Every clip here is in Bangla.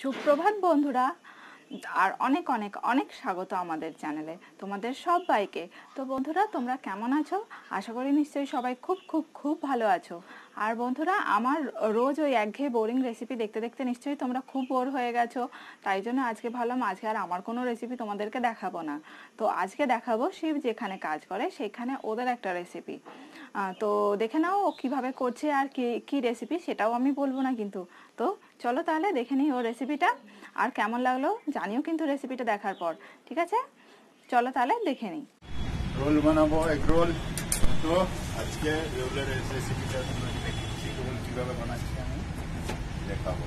সুপ্রভাত বন্ধুরা, আর অনেক অনেক অনেক স্বাগত আমাদের চ্যানেলে, তোমাদের সবাইকে। তো বন্ধুরা, তোমরা কেমন আছো? আশা করি নিশ্চয়ই সবাই খুব খুব খুব ভালো আছো। আর বন্ধুরা, আমার রোজ ওই একঘেয়ে বোরিং রেসিপি দেখতে দেখতে নিশ্চয়ই তোমরা খুব বোর হয়ে গেছো। তাই জন্য আজকে ভাবলাম, আজকে আর আমার কোনো রেসিপি তোমাদেরকে দেখাবো না। তো আজকে দেখাবো শিব যেখানে কাজ করে, সেখানে ওদের একটা রেসিপি তো দেখে নাও ও কীভাবে করছে আর কি, কী রেসিপি সেটাও আমি বলব না কিন্তু। তো চলো তাহলে দেখে নিই ও রেসিপিটা আর কেমন লাগল জানিও কিন্তু রেসিপিটা দেখার পর, ঠিক আছে? চলো তাহলে দেখে নিই। রোল বানাবো এগ রোল তো আজকে রোলের রেসিপিটা কীভাবে বানাচ্ছি আমি দেখাবো।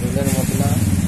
হচ্ছে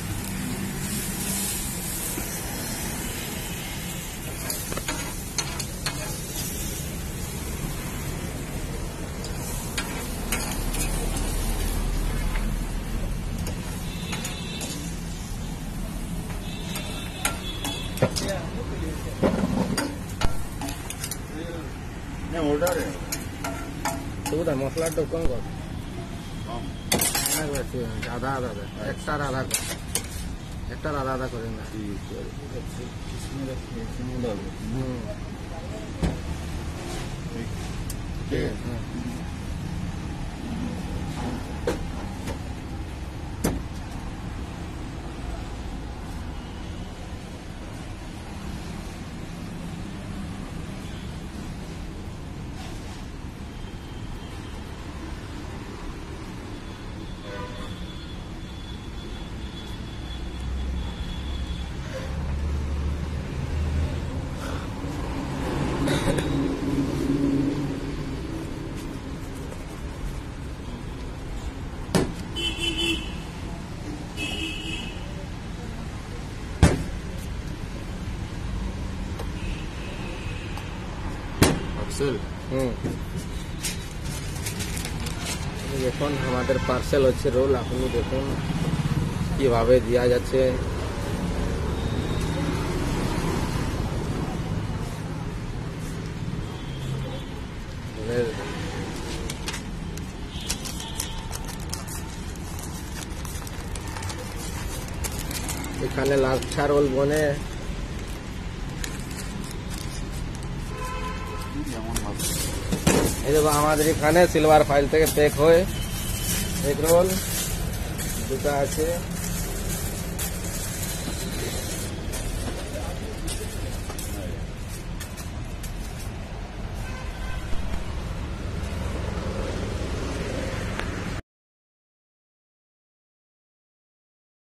ওটা মশলাটা কম কর আধা আধা একটার আধা কর একটার আধা আধা করে না হুম ঠিক আছে পার্সেল। হুম। দেখুন, আমাদের পার্সেল হচ্ছে রোল। আপনি দেখুন কীভাবে দেওয়া যাচ্ছে। এখানে লাচ্ছা রোল বনে এই দেখো আমাদের এখানে সিলভার ফাইল থেকে পেক হয় এগরোল দুটা আছে।